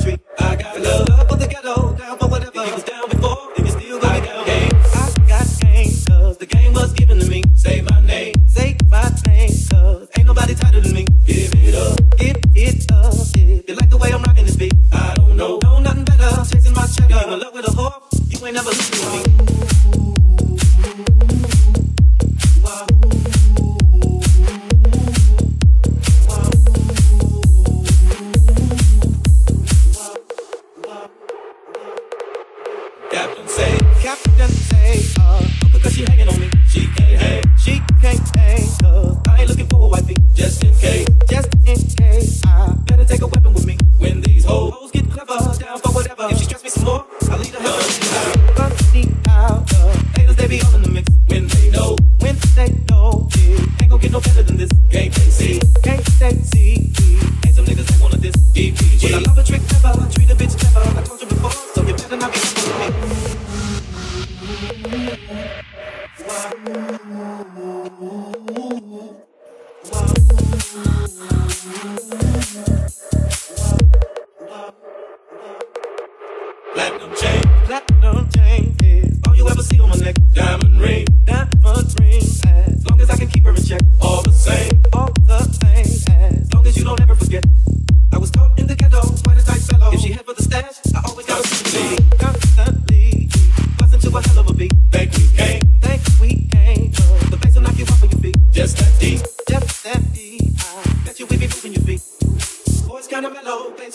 I got love, love for the ghetto, down for whatever. If was down before, and you still gonna down. Game. I got game, cause the game was given to me. Say my name, say my name, cause ain't nobody tighter than me. Give it up, give it up. If you like the way I'm rocking this beat, I don't know, know nothing better. Chasing my check, you in love with a whore, you ain't never listening to me.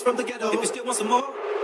from the ghetto. If you still want some more.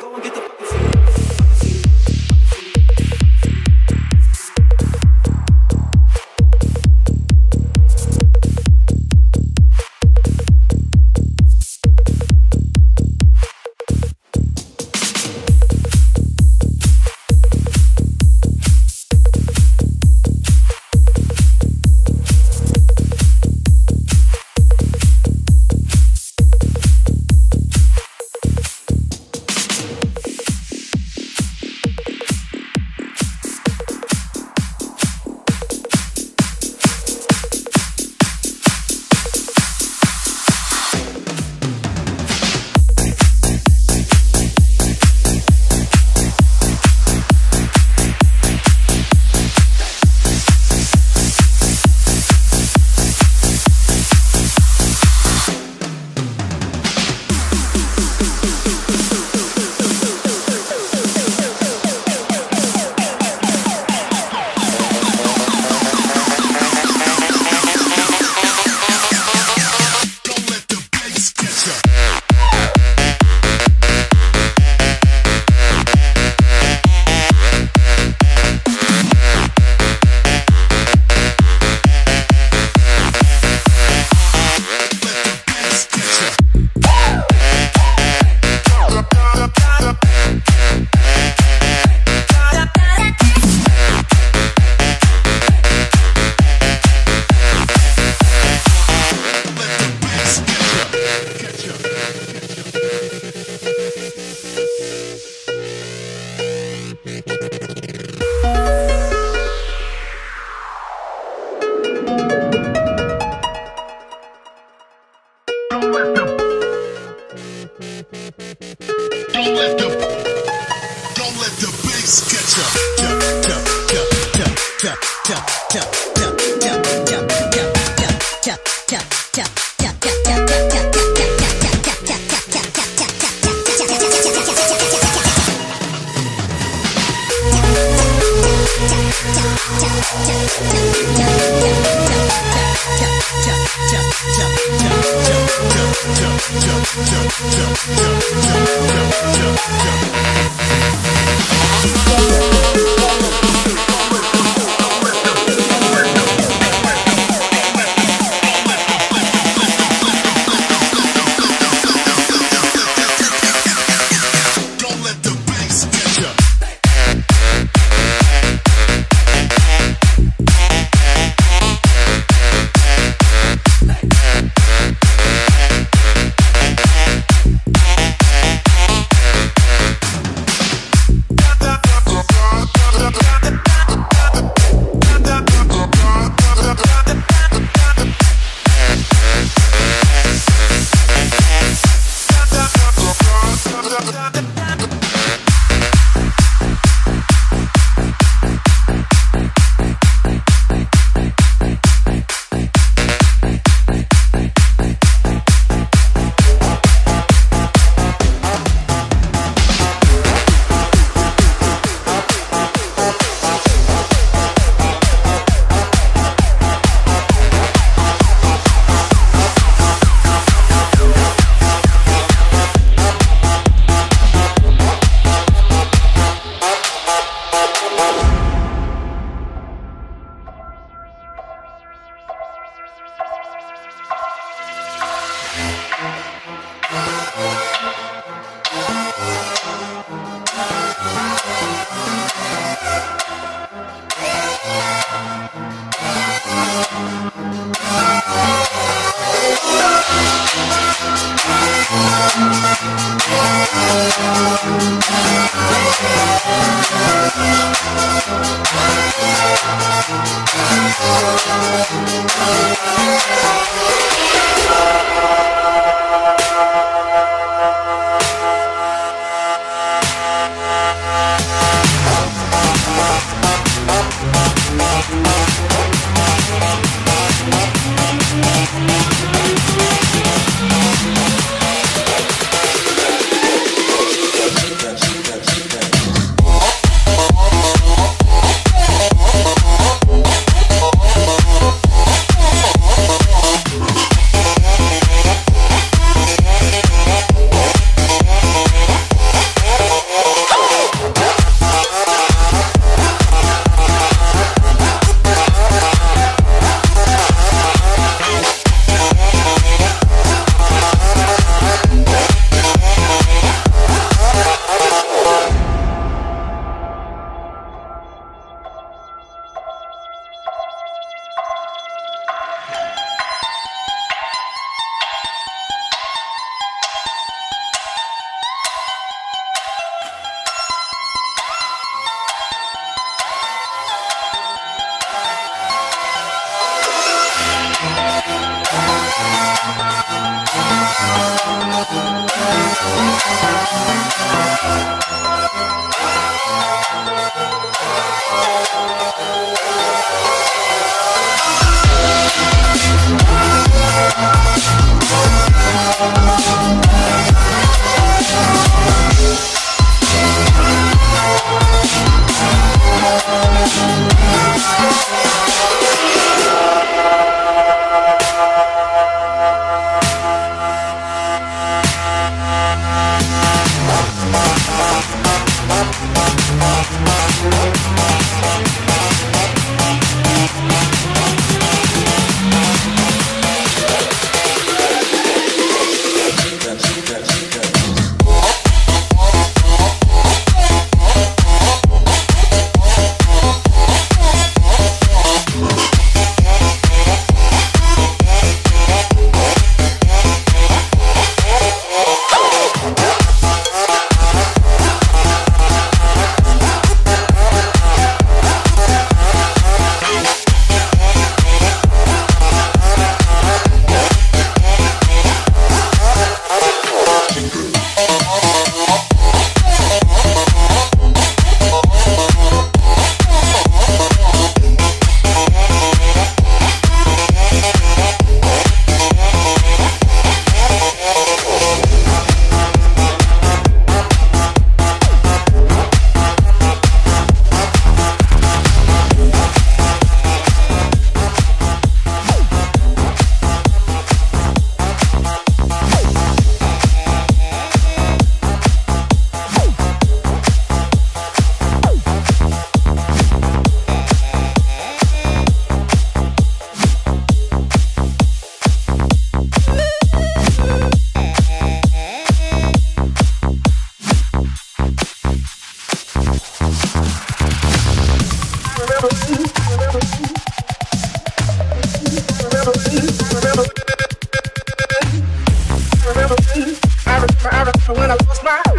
Crazy.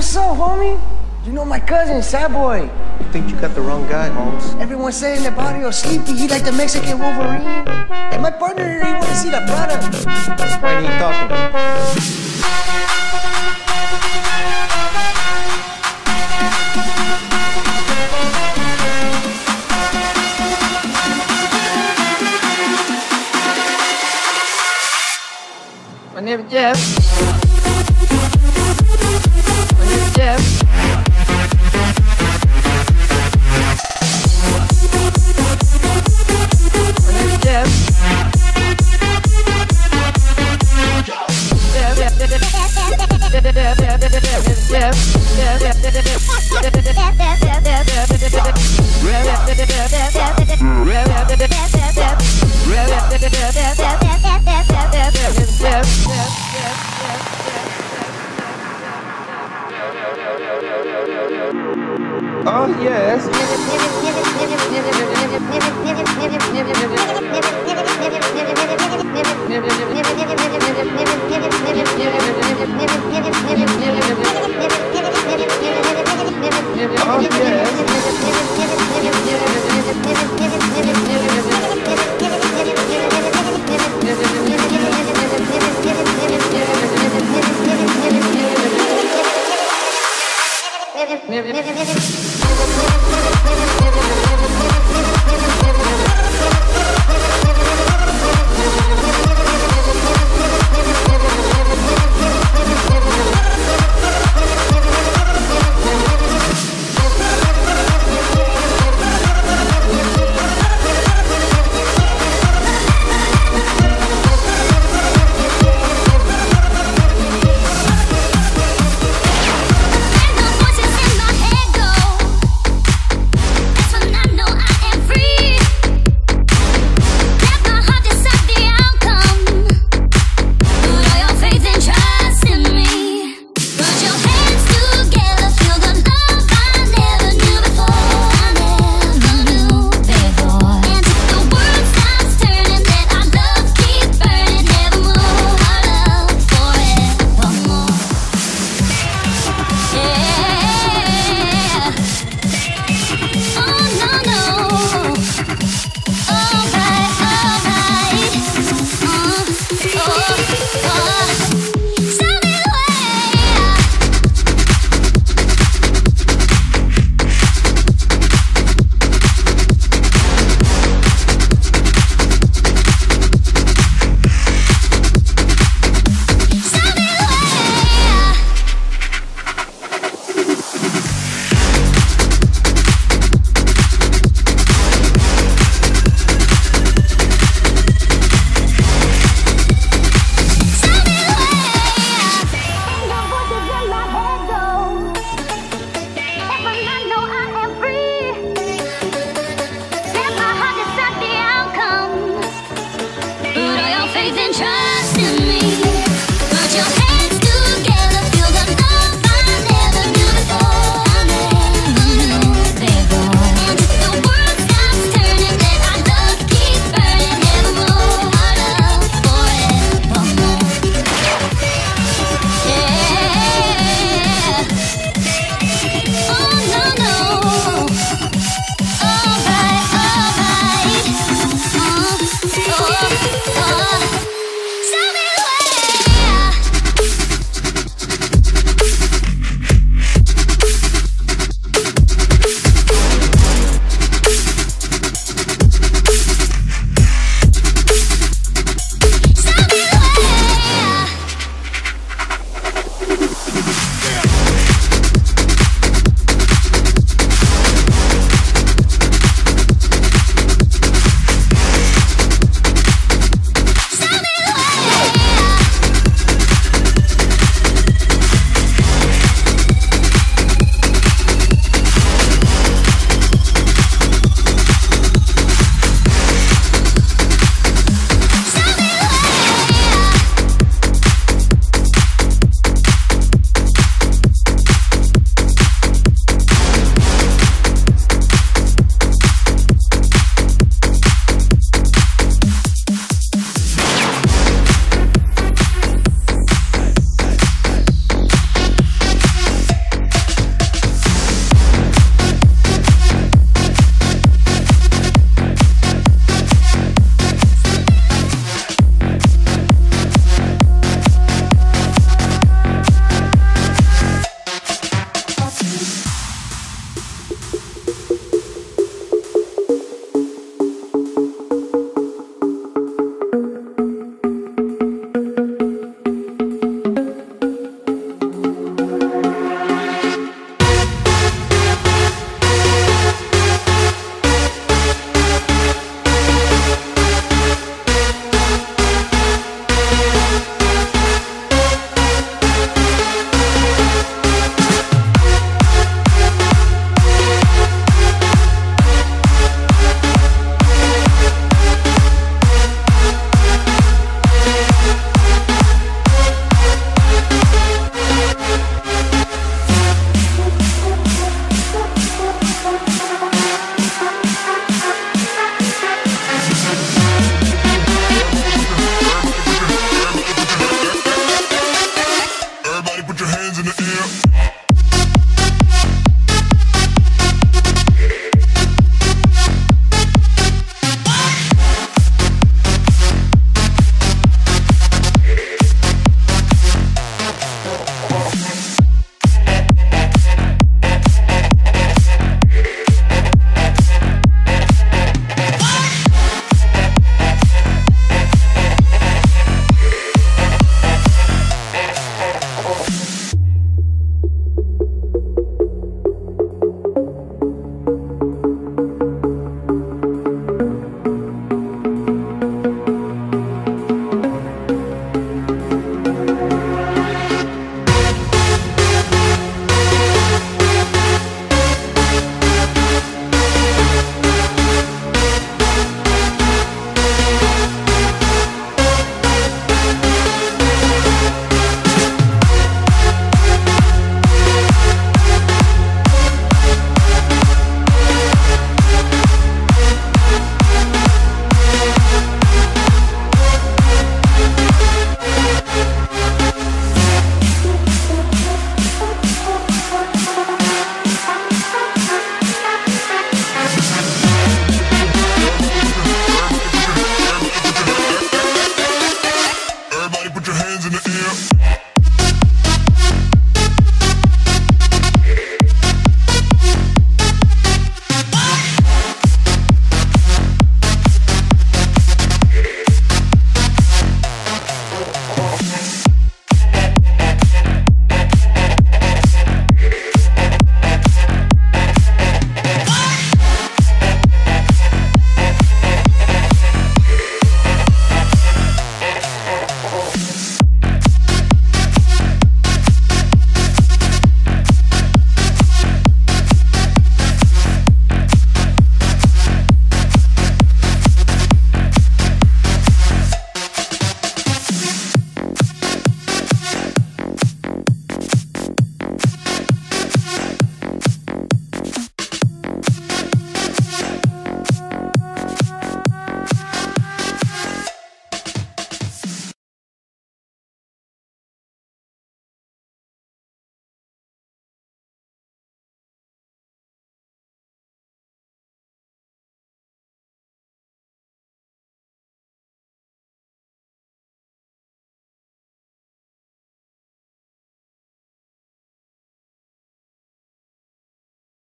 What's up, homie? You know my cousin, Sad Boy. I think you got the wrong guy, Holmes. Everyone saying the body barrio, Sleepy, he like the Mexican Wolverine. And my partner, he wanna see the product. Why are you talking? Yes.